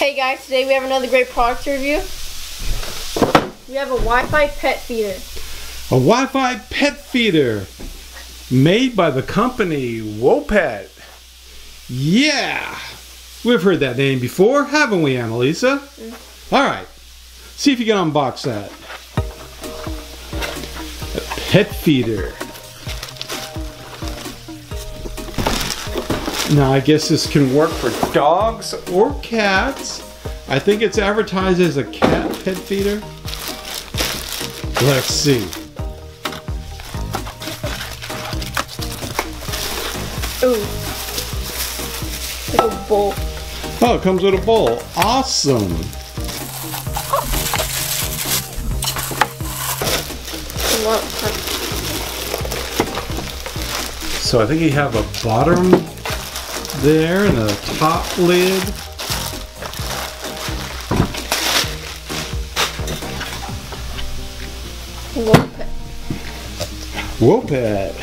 Hey guys, today we have another great product to review. We have a Wi-Fi pet feeder. A Wi-Fi pet feeder made by the company Wopet. Yeah, we've heard that name before, haven't we, Annalisa? Mm. All right, see if you can unbox that. A pet feeder. Now, I guess this can work for dogs or cats. I think it's advertised as a cat pet feeder. Let's see. Ooh. A bowl. Oh, it comes with a bowl. Awesome. So I think you have a bottom there and a top lid. Wopet. Wopet.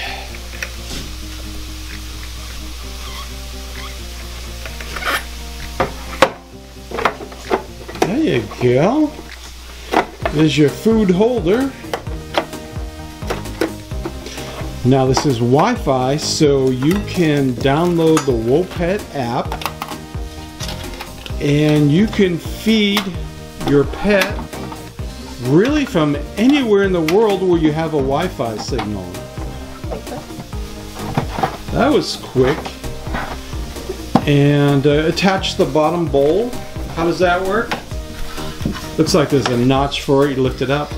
There you go. There's your food holder. Now this is Wi-Fi, so you can download the Wopet app and you can feed your pet really from anywhere in the world where you have a Wi-Fi signal. That was quick. And uh, attach the bottom bowl. How does that work? Looks like there's a notch for it. You lift it up.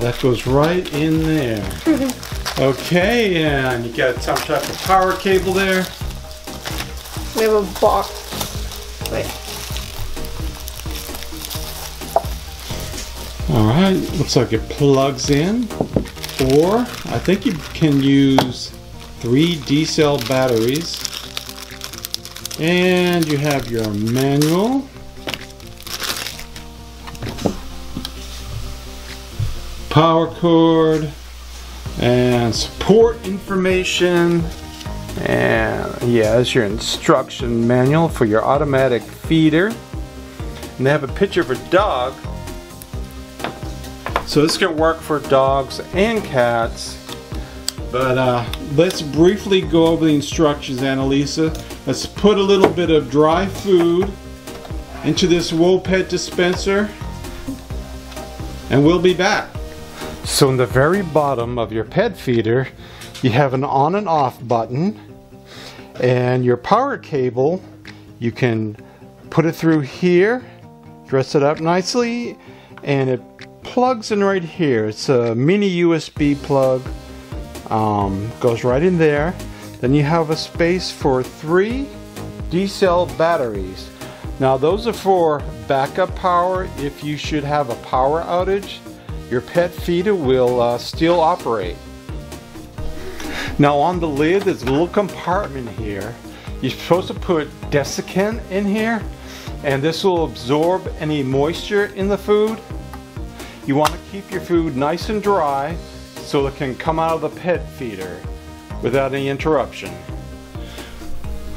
That goes right in there. okay, and you got some type of power cable there. We have a box. Wait. All right, looks like it plugs in. Or I think you can use three D-cell batteries. And you have your manual. Power cord and support information. And yeah that's your instruction manual for your automatic feeder. And they have a picture of a dog. So this can work for dogs and cats. But uh, let's briefly go over the instructions Annalisa. Let's put a little bit of dry food into this Wopet dispenser. And we'll be back so in the very bottom of your pet feeder, you have an on and off button and your power cable, you can put it through here, dress it up nicely, and it plugs in right here. It's a mini USB plug, um, goes right in there. Then you have a space for three D-cell batteries. Now those are for backup power if you should have a power outage your pet feeder will uh, still operate. Now on the lid there's a little compartment here. You're supposed to put desiccant in here and this will absorb any moisture in the food. You want to keep your food nice and dry so it can come out of the pet feeder without any interruption.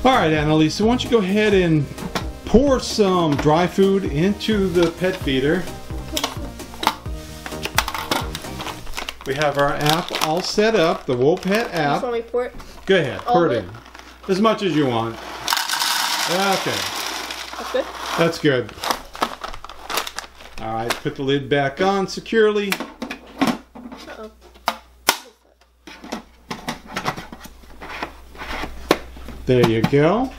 Alright Annalisa, why don't you go ahead and pour some dry food into the pet feeder. We have our app all set up, the Wopet app. Want me pour it? Go ahead, pour it in. As much as you want. Okay. That's good? That's good. All right, put the lid back on securely. There you go.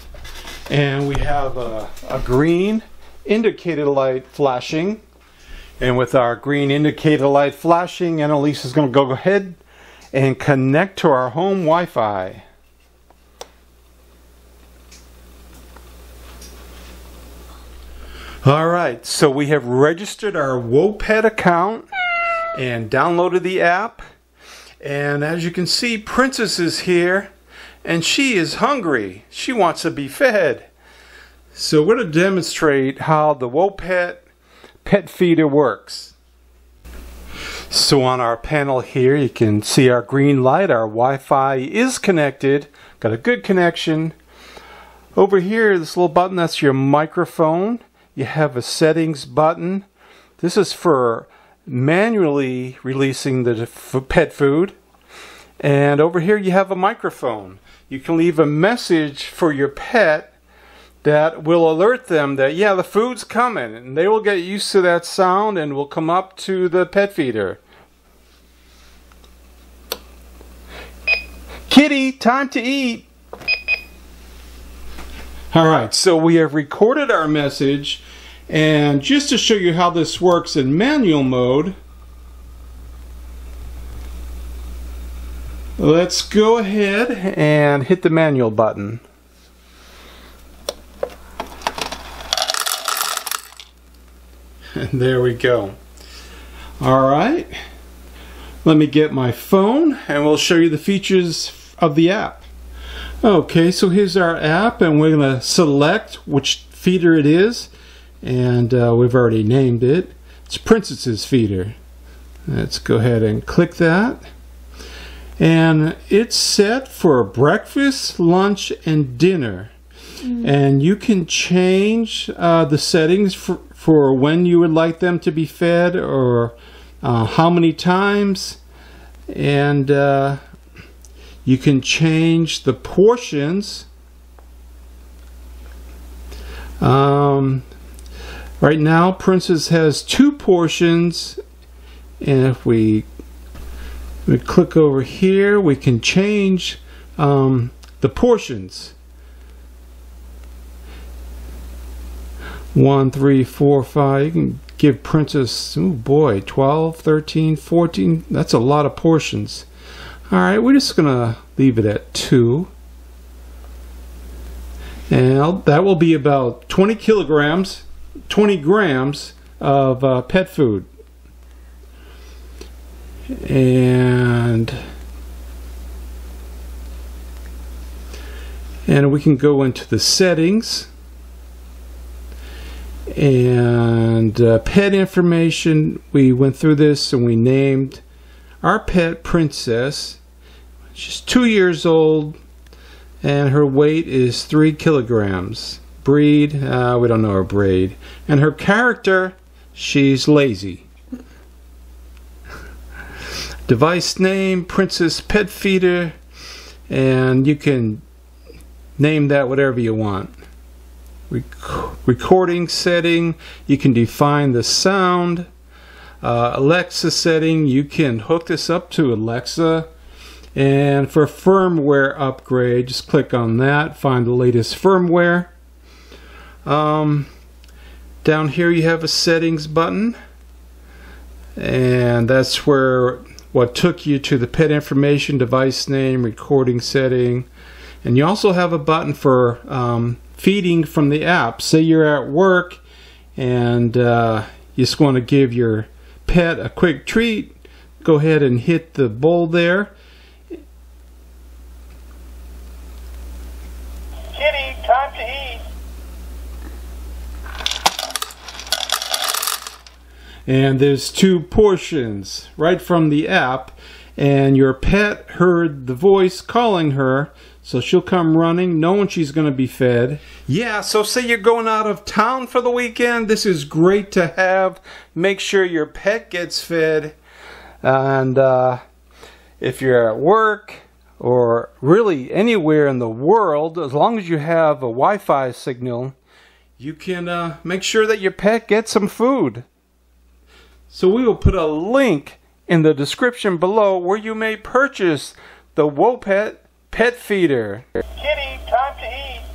And we have a, a green indicator light flashing and with our green indicator light flashing, Annalise is going to go ahead and connect to our home Wi-Fi. Alright, so we have registered our Wopet account and downloaded the app. And as you can see, Princess is here and she is hungry. She wants to be fed. So we're going to demonstrate how the Wopet pet feeder works. So on our panel here, you can see our green light. Our Wi-Fi is connected. Got a good connection. Over here, this little button, that's your microphone. You have a settings button. This is for manually releasing the pet food. And over here you have a microphone. You can leave a message for your pet that will alert them that, yeah, the food's coming. And they will get used to that sound and will come up to the pet feeder. Kitty, time to eat. All right, so we have recorded our message. And just to show you how this works in manual mode, let's go ahead and hit the manual button. there we go. All right. Let me get my phone and we'll show you the features of the app. Okay, so here's our app and we're going to select which feeder it is and uh, we've already named it. It's Princess's feeder. Let's go ahead and click that. And it's set for breakfast, lunch, and dinner. Mm. And you can change uh, the settings for, for when you would like them to be fed or uh, how many times. And uh, you can change the portions. Um, right now, Princess has two portions, and if we, we click over here, we can change um, the portions. One, three, four, five. You can give Princess, oh boy, 12, 13, 14. That's a lot of portions. Alright, we're just going to leave it at 2. And that will be about 20 kilograms, 20 grams of uh, pet food. And and we can go into the settings and uh, pet information we went through this and we named our pet princess She's two years old, and her weight is three kilograms. Breed, uh, we don't know her breed. And her character, she's lazy. Device name, Princess Pet Feeder, and you can name that whatever you want. Recording setting, you can define the sound. Uh, Alexa setting, you can hook this up to Alexa and for firmware upgrade, just click on that, find the latest firmware. Um, down here you have a settings button and that's where what took you to the pet information, device name, recording setting. And you also have a button for um, feeding from the app. Say you're at work and uh, you just want to give your pet a quick treat. Go ahead and hit the bowl there Kitty, Time to eat. And there's two portions right from the app. And your pet heard the voice calling her, so she'll come running, knowing she's going to be fed. Yeah, so say you're going out of town for the weekend. This is great to have. Make sure your pet gets fed. And uh, if you're at work, or really anywhere in the world, as long as you have a Wi Fi signal, you can uh, make sure that your pet gets some food. So we will put a link in the description below where you may purchase the Wopet Pet Feeder. Kitty, time to eat.